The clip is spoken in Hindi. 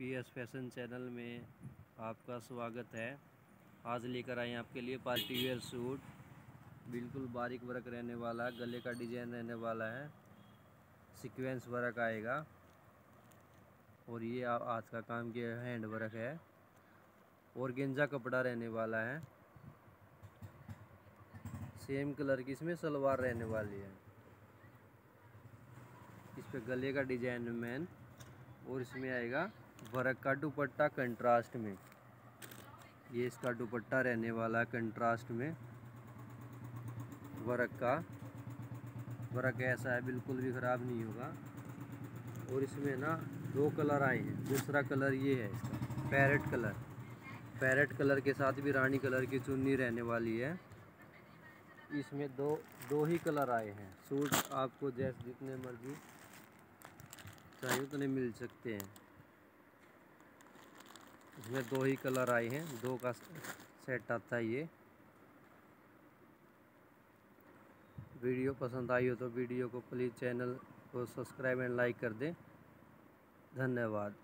पीएस फ़ैशन चैनल में आपका स्वागत है। आज लेकर आए आपके लिए पार्टी वेयर सूट। बिल्कुल बारीक वर्क रहने वाला है गले का डिज़ाइन रहने वाला है। सीक्वेंस वर्क आएगा। और ये आज का काम किया हैंड वर्क है। और गेंजा कपड़ा रहने वाला है। सेम कलर की इसमें सलवार रहने वाली है। इस पे गले का डिज़ाइन मैन और इसमें आएगा वर्क का दुपट्टा कंट्रास्ट में। ये इसका दुपट्टा रहने वाला है कंट्रास्ट में। वर्क का। वर्क ऐसा है, बिल्कुल भी ख़राब नहीं होगा। और इसमें ना दो कलर आए हैं। दूसरा कलर ये है इसका, पैरेट कलर। पैरेट कलर के साथ भी रानी कलर की चुन्नी रहने वाली है। इसमें दो दो ही कलर आए हैं। सूट आपको जैसे जितने मर्ज़ी चाहिए उतने मिल सकते हैं। इसमें दो ही कलर आए हैं, दो का सेट आता है ये। वीडियो पसंद आई हो तो वीडियो को प्लीज़ चैनल को सब्सक्राइब एंड लाइक कर दें। धन्यवाद।